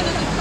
How does it